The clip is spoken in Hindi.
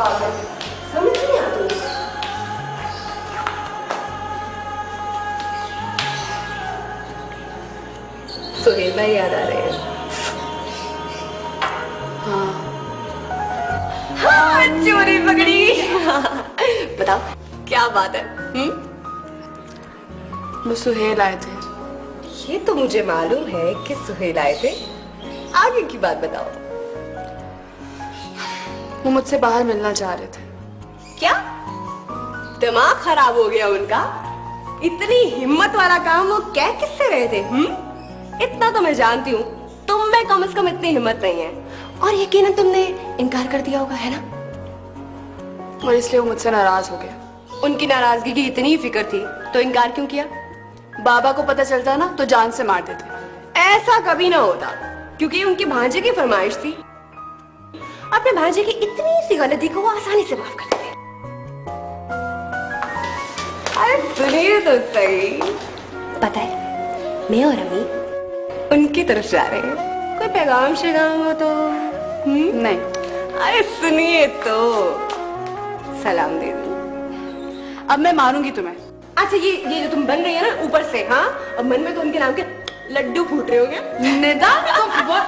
पागल। समझ नहीं आती सुहेल भाई याद आ रहे हैं। हाँ। हाँ, चोरी पकड़ी। बताओ क्या बात है? हम्म? वो सुहेल आए थे। ये तो मुझे मालूम है कि सुहेल आए थे। आगे की बात बताओ। वो मुझसे बाहर मिलना चाह रहे थे। क्या? दिमाग खराब हो गया उनका। इतनी हिम्मत वाला काम वो कह किससे रहे थे हम्म? इतना तो मैं जानती हूँ। तुम में कम से कम इतनी हिम्मत नहीं है। और यकीनन तुमने इनकार कर दिया होगा है ना? और इसलिए वो मुझसे नाराज़ हो गया। उनकी नाराज़गी की इतनी फ़िक्र थी तो इनकार क्यों किया? बाबा को पता चलता ना तो जान से मार देते। ऐसा कभी ना होता क्योंकि उनकी भांजे की फरमाइश थी। अपने भांजे की इतनी सी गलती को वो आसानी से माफ़ कर देते अरे सुनिए तो सही। पता है मैं और अम्मी उनकी तरफ़ जा रहे हैं। कोई पैगाम शेगाम हो तो? हम्म? नहीं। अरे सुनिए तो। सलाम दे दो। अब मैं मारूँगी तुम्हें। अच्छा ये ये जो तुम बन रही है ना ऊपर से हाँ? अब मन में तो उनके नाम के लड्डू फूट रहे होंगे। निदा तुम वो